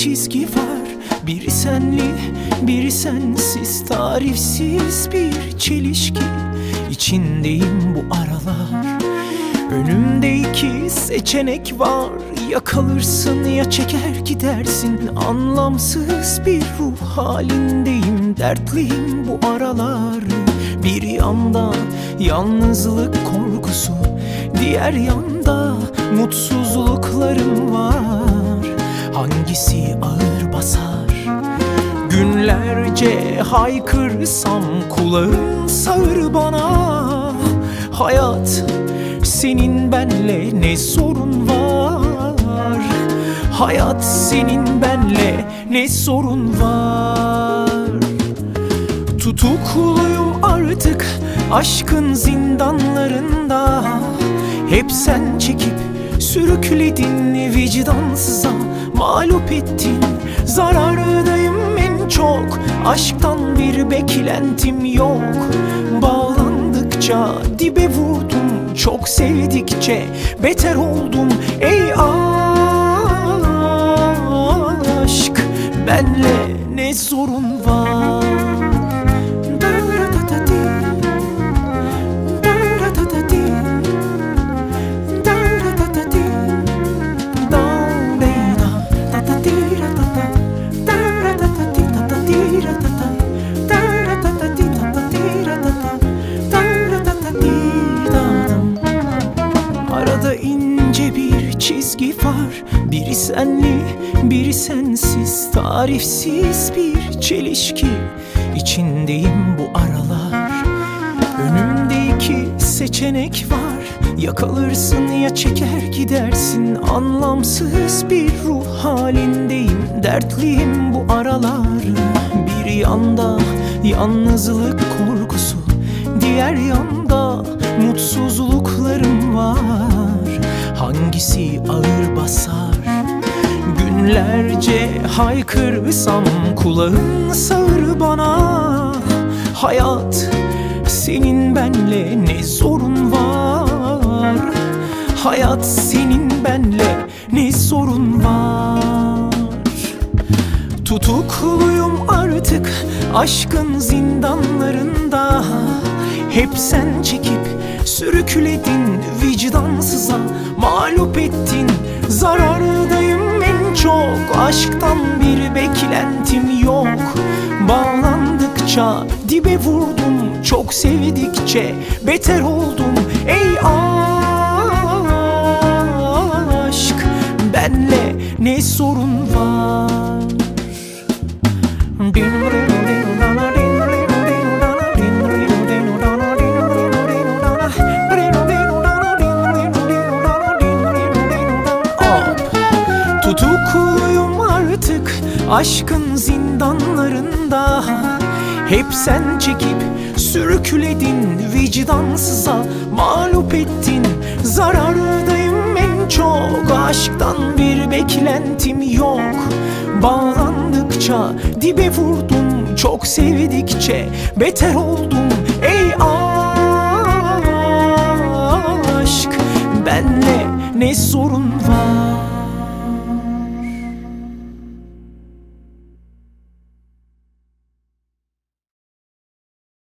çizgi var. Biri senli, biri sensiz Tarifsiz bir çelişki. İçindeyim bu aralar. Önümde iki seçenek var. Ya kalırsın ya çeker gidersin. Anlamsız bir ruh halindeyim. Dertliyim bu aralar. Bir yanda yalnızlık korkusu. Diğer yanda mutsuzluklarım var Hangisi ağır basar? Günlerce haykırsam kulağın sağır bana. Hayat senin benle ne sorun var? Hayat senin benle ne sorun var? Tutukluyum artık aşkın zindanlarında. Hep sen çekip sürükledin vicdansıza Mağlup ettin. Zarardayım en çok. Aşktan bir beklentim yok. Bağlandıkça dibe vurdum. Çok sevdikçe beter oldum. Ey aşk Benle ne sorun var Arada ince bir çizgi var. Biri senli, biri sensiz. Tarifsiz bir çelişki. İçindeyim bu aralar. Önümde iki seçenek var. Ya kalırsın ya çeker gidersin. Anlamsız bir ruh halindeyim. Dertliyim bu aralar. Bir yanda yalnızlık korkusu Diğer yanda var? Hangisi ağır basar? Günlerce haykırsam kulağın sağır bana. Hayat senin benle ne sorun var? Hayat senin benle ne sorun var? Tutukluyum artık aşkın zindanlarında. Hep sen çekip sürükledin vicdansıza Mağlup ettin. Zarardayım en çok Aşktan bir beklentim yok. Bağlandıkça dibe vurdum Çok sevdikçe beter oldum. Ey aşk benle ne sorun var Tutukluyum artık aşkın zindanlarında. Hep sen çekip sürükledin vicdansıza. Mağlup ettin zarardayım en çok. Aşktan bir beklentim yok. Bağlandıkça dibe vurdum Çok sevdikçe beter oldum. Ey aşk benle ne sorun var